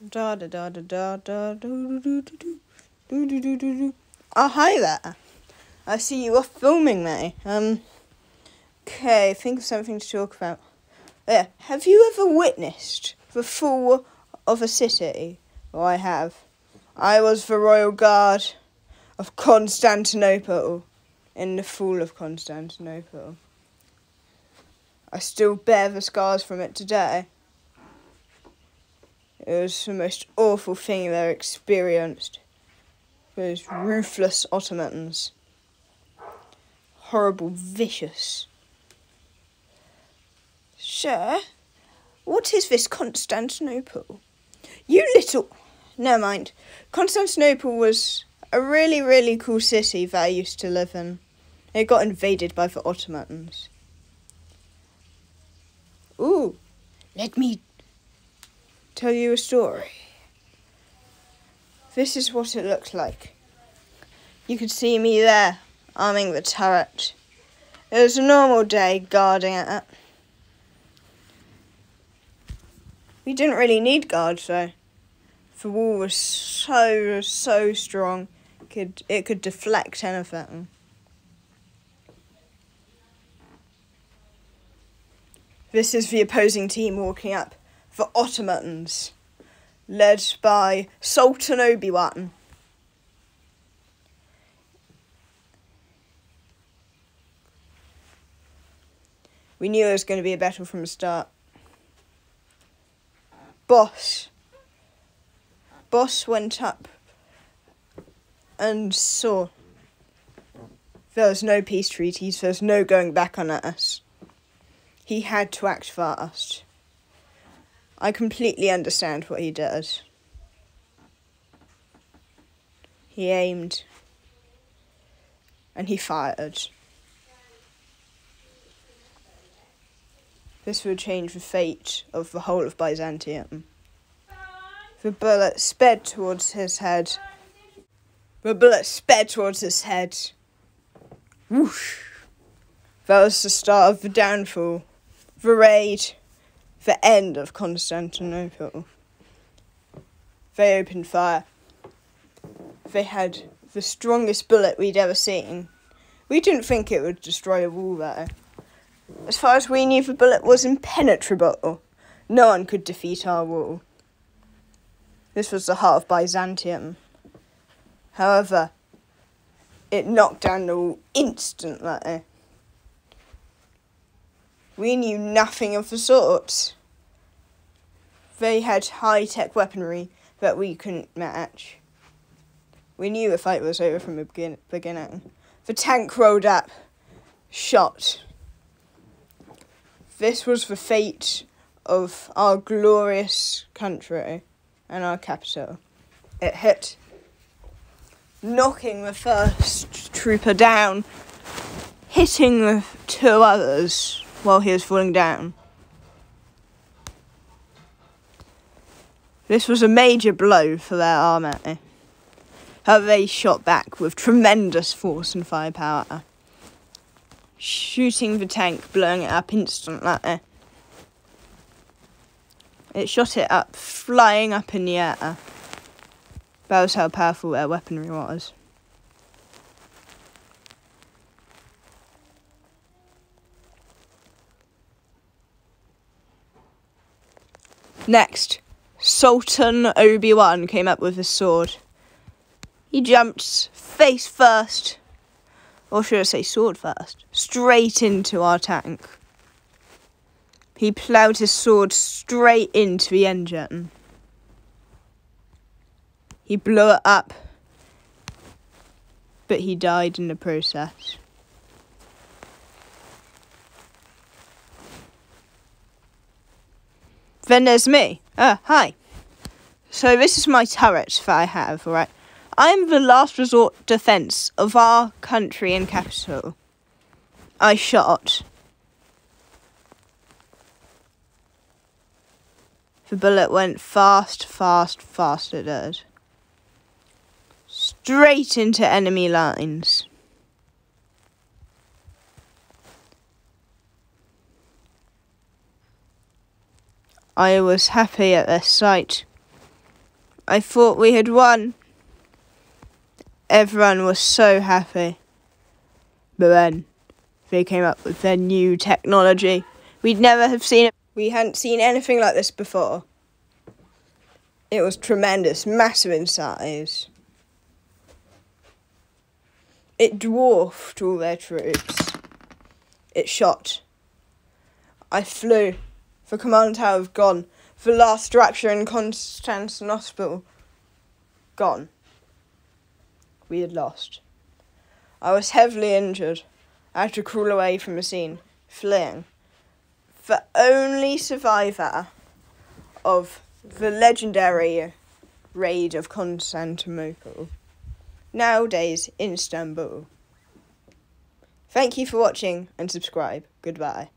Da da da da da da do do do do do. Oh hi there. I see you are filming me. Um. Okay, think of something to talk about. Yeah, have you ever witnessed the fall of a city? I have. I was the royal guard of Constantinople in the fall of Constantinople. I still bear the scars from it today. It was the most awful thing ever experienced. Those ruthless Ottomans. Horrible, vicious. Sir, what is this Constantinople? You little. Never mind. Constantinople was a really, really cool city that I used to live in. It got invaded by the Ottomans. Ooh, let me tell you a story. This is what it looked like. You could see me there, arming the turret. It was a normal day guarding it. We didn't really need guards though. The wall was so so strong, could it could deflect anything. This is the opposing team walking up the Ottomans, led by Sultan Obi-Wan. We knew it was going to be a battle from the start. Boss. Boss went up and saw there was no peace treaties, there was no going back on us. He had to act fast. I completely understand what he did. He aimed and he fired. This would change the fate of the whole of Byzantium. The bullet sped towards his head. The bullet sped towards his head. Whoosh! That was the start of the downfall, the raid, the end of Constantinople. They opened fire. They had the strongest bullet we'd ever seen. We didn't think it would destroy a wall though. As far as we knew, the bullet was impenetrable. No one could defeat our wall. This was the heart of Byzantium. However, it knocked down the wall instantly. We knew nothing of the sort. They had high tech weaponry that we couldn't match. We knew the fight was over from the begin- beginning. The tank rolled up, shot. This was the fate of our glorious country and our capital. It hit, knocking the first trooper down, hitting the two others while he was falling down. This was a major blow for their army. Eh? How they shot back with tremendous force and firepower, shooting the tank, blowing it up instantly. Eh? It shot it up, flying up in the air. That was how powerful their weaponry was. Next, Sultan Obi Wan came up with his sword. He jumped face first, or should I say sword first, straight into our tank. He ploughed his sword straight into the engine. He blew it up, but he died in the process. Then there's me. Ah, hi. So this is my turret that I have, alright? I am the last resort defense of our country and capital. I shot. The bullet went fast, fast, fast it did. Straight into enemy lines. I was happy at this sight. I thought we had won. Everyone was so happy. But then they came up with their new technology. We'd never have seen it. We hadn't seen anything like this before. It was tremendous, massive in size. It dwarfed all their troops. It shot. I flew. The command tower gone. The last structure in Constantinople gone. We had lost. I was heavily injured. I had to crawl away from the scene, fleeing. The only survivor of the legendary raid of Constantinople, nowadays Istanbul. Thank you for watching and subscribe. Goodbye.